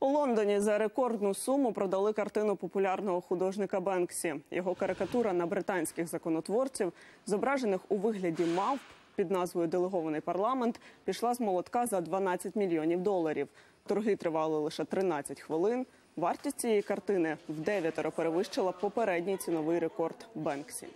У Лондоні за рекордну суму продали картину популярного художника Бенксі. Його карикатура на британських законотворців, зображених у вигляді мавп під назвою Делегований парламент, пішла з молотка за 12 мільйонів доларів. Торги тривали лише 13 хвилин. Вартість цієї картини в дев'ятеро перевищила попередній ціновий рекорд Бенксі.